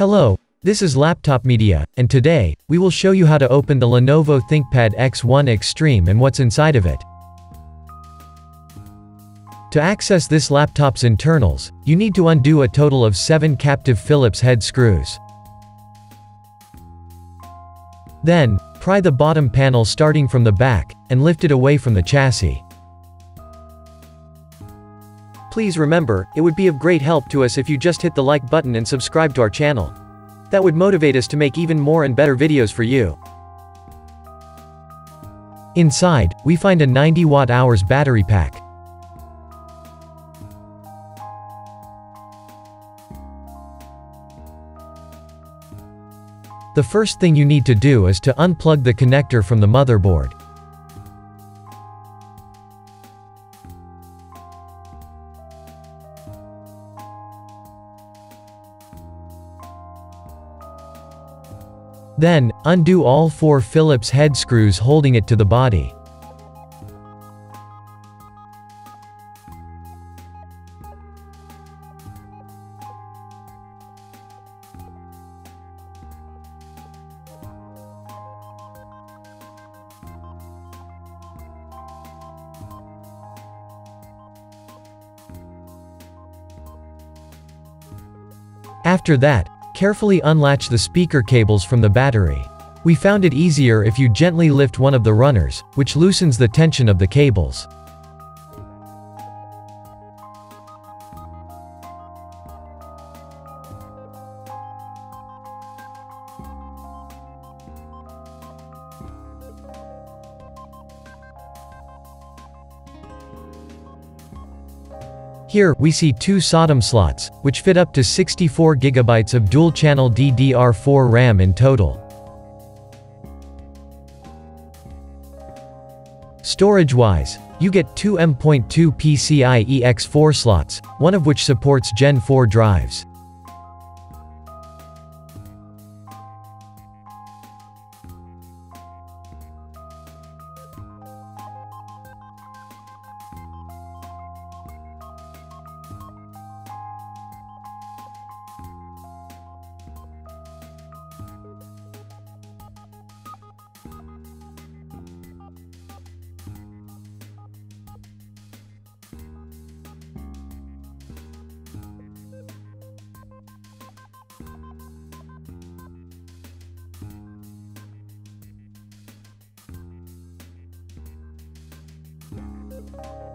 Hello, this is Laptop Media, and today, we will show you how to open the Lenovo ThinkPad X1 Extreme and what's inside of it. To access this laptop's internals, you need to undo a total of 7 captive Phillips head screws. Then, pry the bottom panel starting from the back, and lift it away from the chassis. Please remember, it would be of great help to us if you just hit the like button and subscribe to our channel. That would motivate us to make even more and better videos for you. Inside, we find a 90 watt hours battery pack. The first thing you need to do is to unplug the connector from the motherboard. Then, undo all four Phillips head screws holding it to the body. After that, carefully unlatch the speaker cables from the battery. We found it easier if you gently lift one of the runners, which loosens the tension of the cables. Here, we see two SODIMM slots, which fit up to 64GB of dual-channel DDR4 RAM in total. Storage-wise, you get two M.2 PCIe X4 slots, one of which supports Gen 4 drives.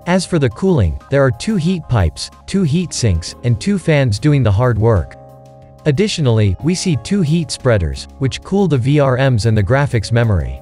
As for the cooling, there are two heat pipes, two heat sinks, and two fans doing the hard work. Additionally, we see two heat spreaders, which cool the VRMs and the graphics memory.